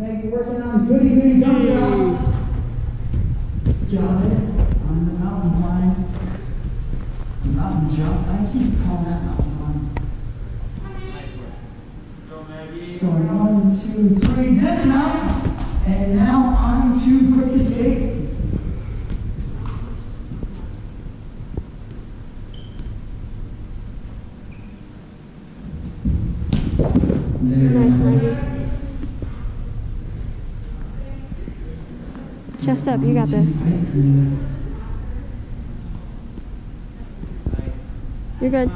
Maggie working on goody goody gumdrops. Got it. On the mountain climb. The mountain jump. I keep calling that mountain climb. Nice work. Go, Maggie. Going one, two, three, dismount. And now on to quick escape. Very Nice, nice. Chest up, you got this. You're good.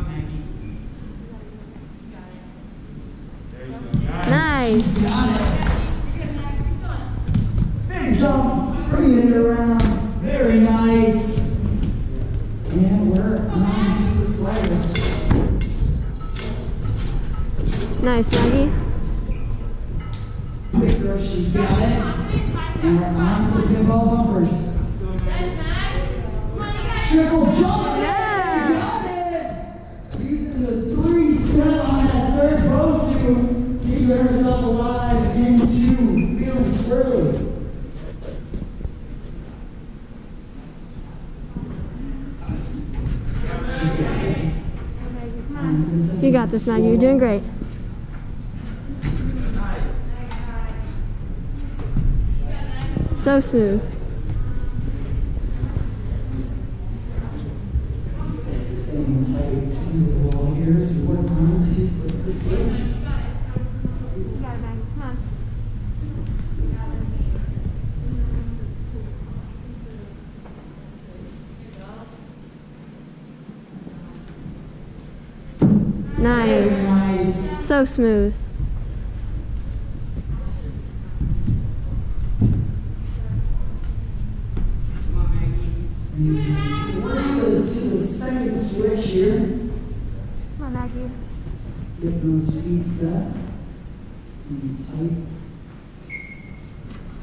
Nice. Big jump, bringing it around, very nice. And we're on to the slider. Nice, Maggie. Big throw, she's got it. And we're on to pinball bumpers. Triple jumps it, Yeah. got it. Using the three step on that third post to keep herself alive into feeling swirly. She's got it. On to the second You got this, Maggie. You're doing great. So smooth. Staying tight to the wall here as we work on to flip the smooth. Nice. So smooth. To the, to the second switch here. Come on, Maggie. Get those feet set. Staying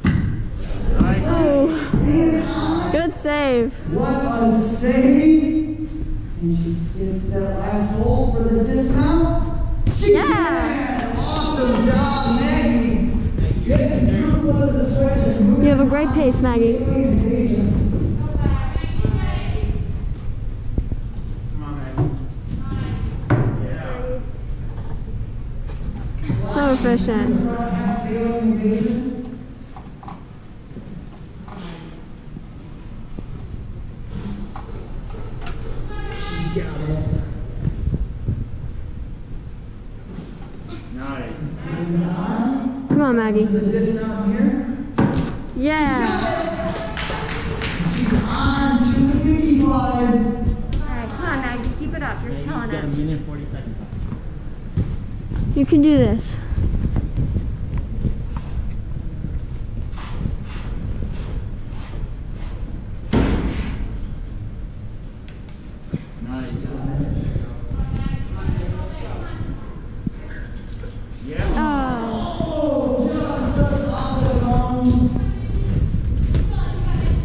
tight. Oh, good save. What a save! And she gets that last hole for the dismount. She Yeah. can! Awesome job, Maggie. Getting through the switch and moving You have a great pace, Maggie. on. So efficient. Front half the invasion. She's got it. Nice. Hands on. Come on, Maggie. The dismount here. Yeah. She's on to the 50 slide. Alright, come on, Maggie. Keep it up. You're Maybe killing get a it. minute 40 seconds. You can do this. Nice. Yeah. Oh, Oh, just such off the bones.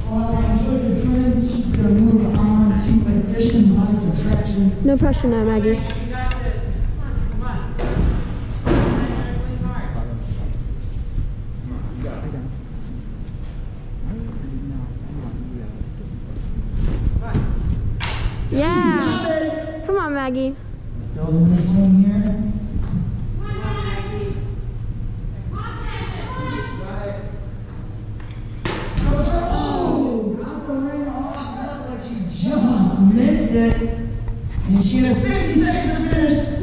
Well, and Twisted Twins, she's gonna move on to addition by subtraction. No pressure now, Maggie. Yeah. Come on, Maggie. Oh, just missed it. And she has 50 seconds to finish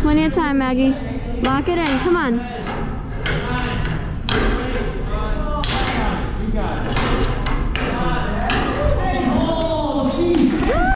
Plenty of time, Maggie. Lock it in. Come on.